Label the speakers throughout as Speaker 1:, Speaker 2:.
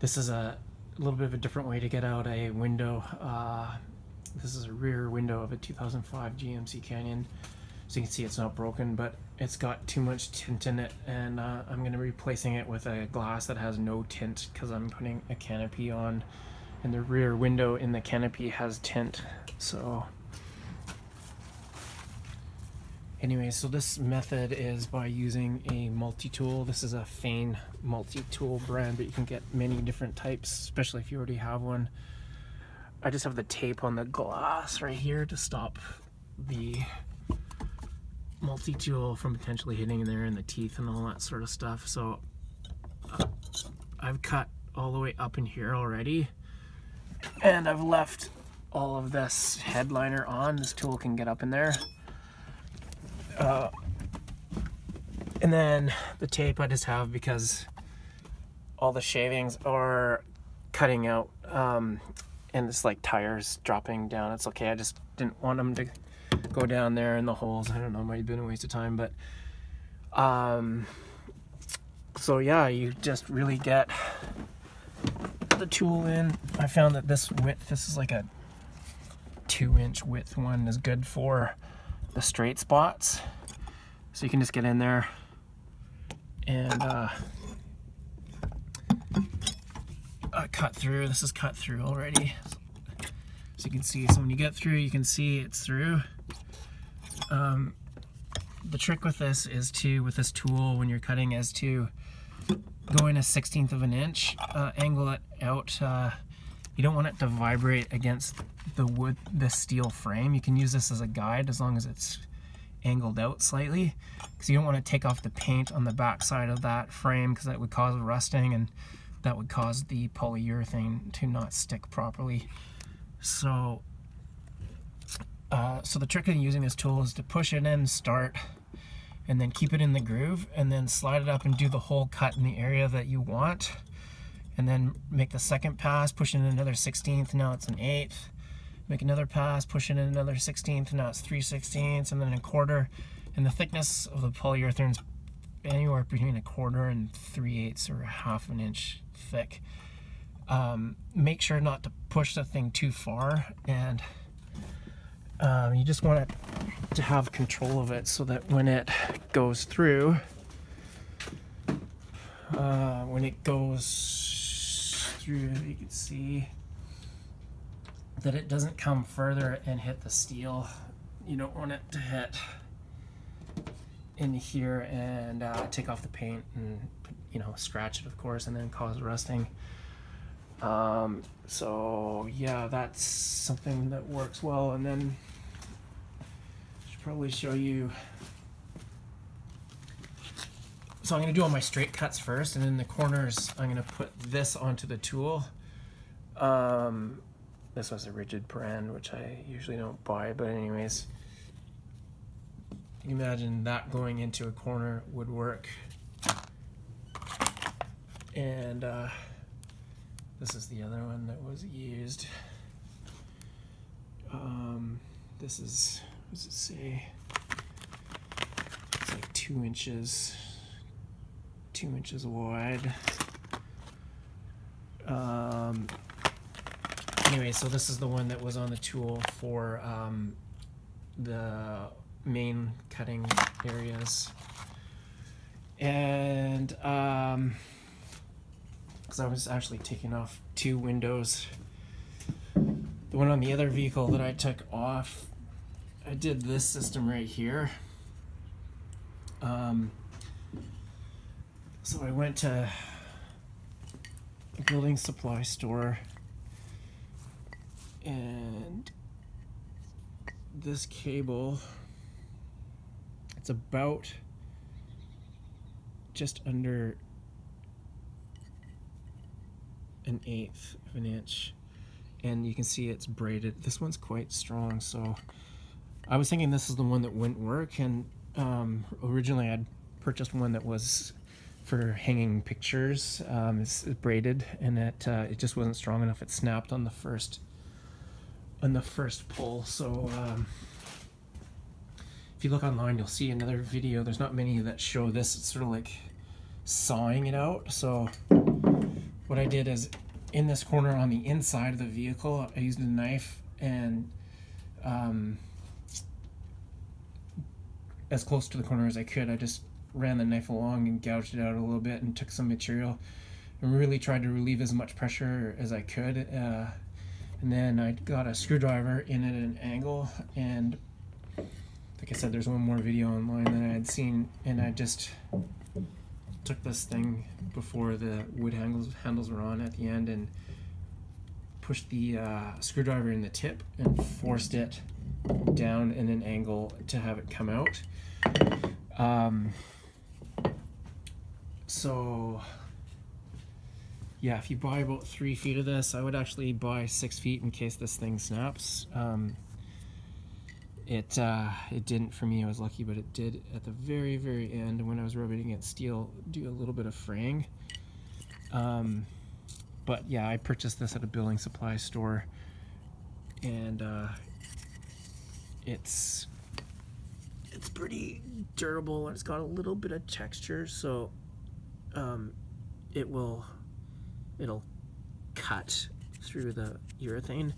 Speaker 1: This is a little bit of a different way to get out a window. Uh, this is a rear window of a 2005 GMC Canyon. So you can see it's not broken, but it's got too much tint in it, and uh, I'm going to be replacing it with a glass that has no tint because I'm putting a canopy on, and the rear window in the canopy has tint. So anyway, so this method is by using a multi-tool. This is a Fein multi-tool brand, but you can get many different types, especially if you already have one. I just have the tape on the glass right here to stop the multi-tool from potentially hitting there in the teeth and all that sort of stuff. So uh, I've cut all the way up in here already and I've left all of this headliner on. This tool can get up in there. Uh, and then the tape I just have because all the shavings are cutting out um, and it's like tires dropping down. It's okay. I just didn't want them to go down there in the holes. I don't know, might have been a waste of time, but um, so yeah, you just really get the tool in. I found that this width, this is like a two inch width one is good for the straight spots. So you can just get in there and uh, uh, cut through. This is cut through already. So you can see, so when you get through, you can see it's through. Um, the trick with this is to, with this tool, when you're cutting, is to go in a 16th of an inch, uh, angle it out. You don't want it to vibrate against the wood, the steel frame. You can use this as a guide as long as it's angled out slightly because you don't want to take off the paint on the back side of that frame because that would cause rusting and that would cause the polyurethane to not stick properly. So, uh, so the trick in using this tool is to push it in, start, and then keep it in the groove, and then slide it up and do the whole cut in the area that you want. And then make the second pass, push in another 16th, now it's an eighth. Make another pass, push in another 16th, now it's 3 16ths, and then a quarter. And the thickness of the polyurethane is anywhere between a quarter and 3 eighths or a half an inch thick. Um, make sure not to push the thing too far and um, you just want it to have control of it so that when it goes through uh, when it goes through you can see that it doesn't come further and hit the steel. You don't want it to hit in here and uh, take off the paint and you know scratch it of course and then cause rusting. Um, so yeah that's something that works well. And then I should probably show you so I'm going to do all my straight cuts first and in the corners I'm going to put this onto the tool. Um, this was a Ridgid brand which I usually don't buy but anyways. Imagine that going into a corner would work. And uh, this is the other one that was used. Um, this is what does it say? It's like two inches two inches wide um, anyway so this is the one that was on the tool for um, the main cutting areas and um, because I was actually taking off two windows. The one on the other vehicle that I took off, I did this system right here. Um, so I went to a building supply store and this cable, it's about just under an eighth of an inch and you can see it's braided. This one's quite strong so I was thinking this is the one that wouldn't work and um, originally I'd purchased one that was for hanging pictures um, it's, braided and it uh, it just wasn't strong enough. It snapped on the first on the first pull. So um, if you look online you'll see another video. There's not many that show this. It's sort of like sawing it out. So what I did is in this corner on the inside of the vehicle, I used a knife and um, as close to the corner as I could, I just ran the knife along and gouged it out a little bit and took some material and really tried to relieve as much pressure as I could. Uh, and then I got a screwdriver in at an angle and like I said, there's one more video online that I had seen and I just took this thing before the wood handles handles were on at the end and pushed the uh, screwdriver in the tip and forced it down in an angle to have it come out. Um, so yeah, if you buy about three feet of this, I would actually buy six feet in case this thing snaps. Um, it uh, it didn't for me. I was lucky, but it did at the very very end when I was rubbing against steel do a little bit of fraying. Um, but yeah, I purchased this at a building supply store, and uh, it's it's pretty durable and it's got a little bit of texture, so um, it will it'll cut through the urethane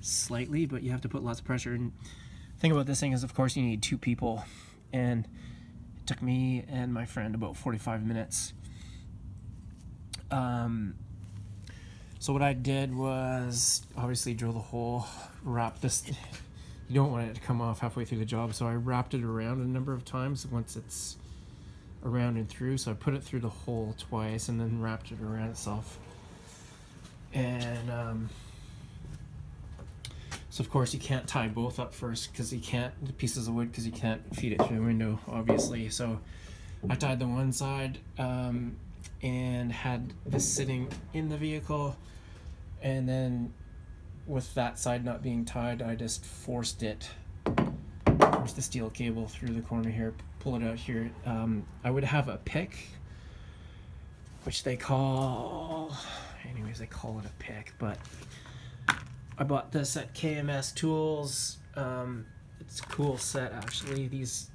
Speaker 1: slightly, but you have to put lots of pressure. And thing about this thing is, of course, you need two people, and it took me and my friend about 45 minutes. Um, so what I did was obviously drill the hole, wrap this. You don't want it to come off halfway through the job, so I wrapped it around a number of times once it's around and through. So I put it through the hole twice and then wrapped it around itself. And um, so of course you can't tie both up first because you can't the pieces of wood because you can't feed it through the window obviously. So I tied the one side um, and had this sitting in the vehicle, and then with that side not being tied, I just forced it, the steel cable through the corner here, pull it out here. Um, I would have a pick, which they call, anyways, they call it a pick, but I bought this at KMS Tools. Um, it's a cool set actually. These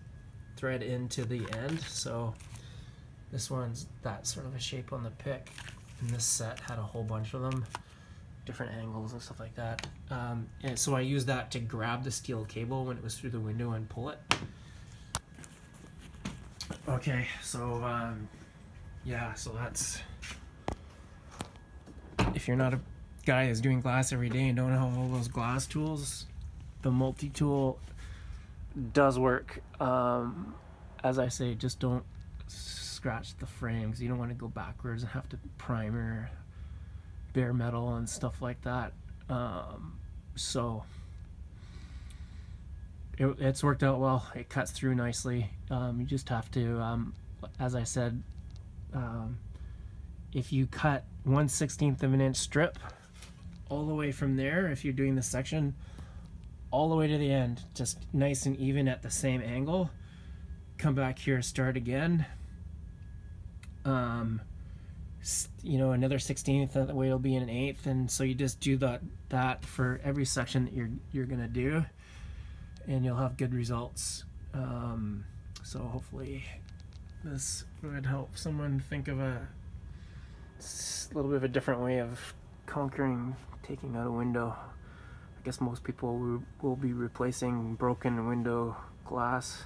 Speaker 1: thread into the end, so this one's that sort of a shape on the pick. And this set had a whole bunch of them, different angles and stuff like that. Um, and so I used that to grab the steel cable when it was through the window and pull it. Okay, so um, yeah, so that's if you're not a guy that's doing glass every day and don't have all those glass tools, the multi-tool does work. Um, as I say, just don't scratch the frame because you don't want to go backwards and have to primer bare metal and stuff like that. Um, so it, it's worked out well. It cuts through nicely. Um, you just have to, um, as I said, um, if you cut 1 16th of an inch strip all the way from there if you're doing the section all the way to the end just nice and even at the same angle come back here start again um, you know another 16th that way it'll be an eighth and so you just do that that for every section that you're you're gonna do and you'll have good results um, so hopefully this would help someone think of a little bit of a different way of conquering taking out a window. I guess most people will be replacing broken window glass